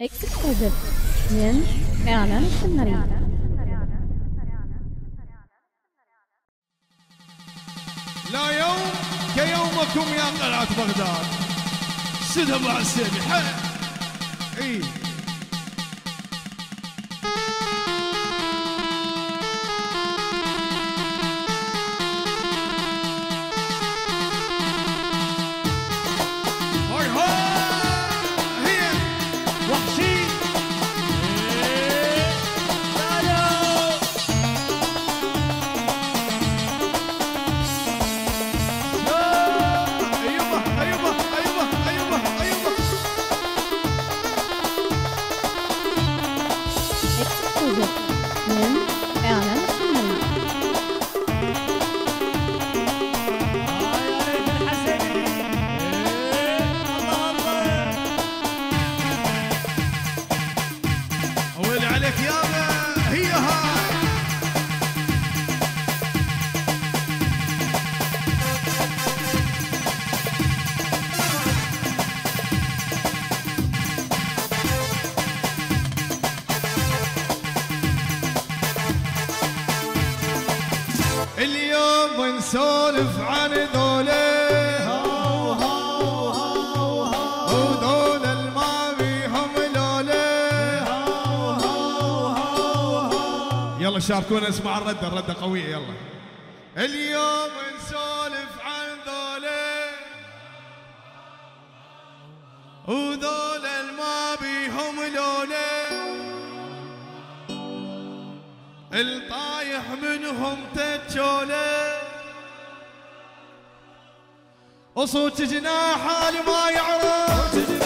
اكسكلوزيف من لا يوم كيومكم يا قلعة بغداد. سيدها مع السيبي حي اي اليوم نسولف عن يلا شاركونا اسمع الردة الردة قوية يلا. اليوم نسولف عن ذولا وذول الما بيهم لولا الطايح منهم تجوله وصوت جناح اللي ما يعرف.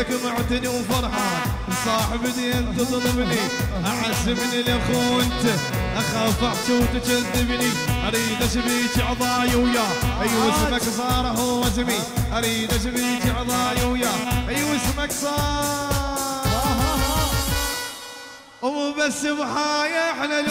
جيتك معتني وفرحان صاحب دين تطلبني اعز من الاخو انت اخاف احكي وتكذبني أريد اشبيك عضاي وياه أيوه اسمك صار هو اسمي أريد اشبيك عضاي وياه أيوه اسمك صار. ومو بس بحايا إحنا اللي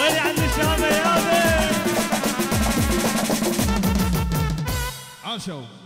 ويلي عند يا عاشوا.